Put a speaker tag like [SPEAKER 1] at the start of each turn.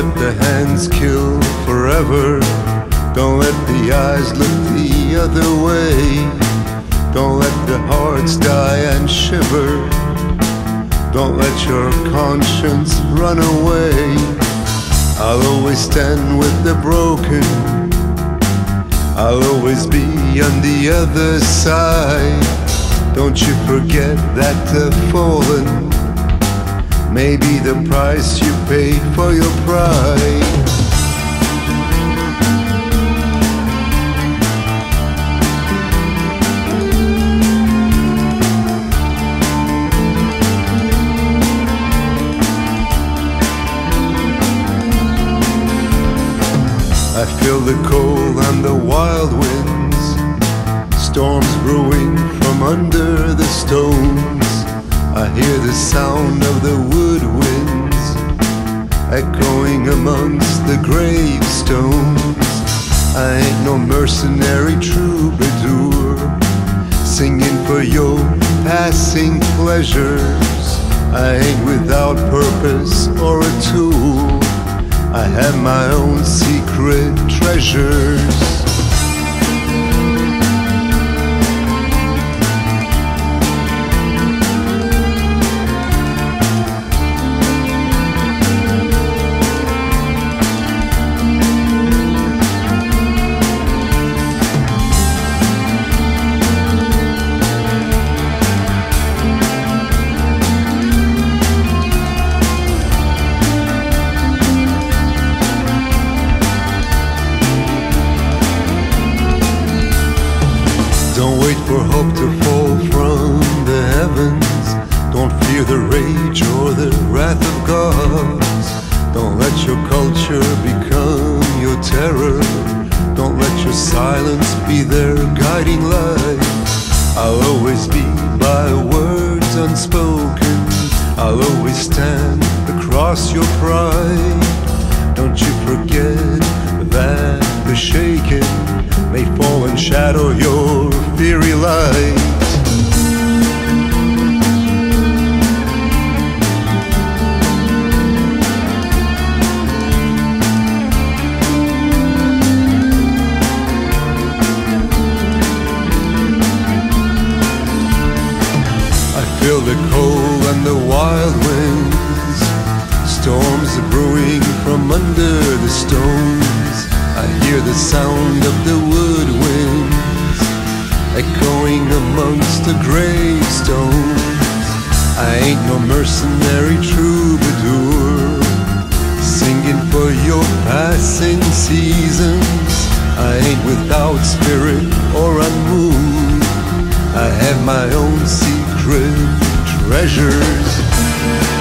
[SPEAKER 1] let the hands kill forever. Don't let the eyes look the other way. Don't let the hearts die and shiver. Don't let your conscience run away. I'll always stand with the broken. I'll always be on the other side. Don't you forget that the fallen may be the price you pay for your pride. I feel the cold and the wild winds, storms brewing from under the stones. I hear the sound of the woodwinds echoing amongst the gravestones. I ain't no mercenary troubadour singing for your passing pleasures. I ain't without purpose or a tool. I have my own secret treasures. Don't wait for hope to fall from the heavens. Don't fear the rage or the wrath of gods. Don't let your culture become your terror. Don't let your silence be their guiding light. I'll always be by words unspoken. I'll always stand across your pride. Don't you forget that the shaken may fall and shadow your Storms are brewing from under the stones. I hear the sound of the woodwinds echoing amongst the gravestones. I ain't no mercenary troubadour singing for your passing seasons. I ain't without spirit or unmoved. I have my own secret treasures.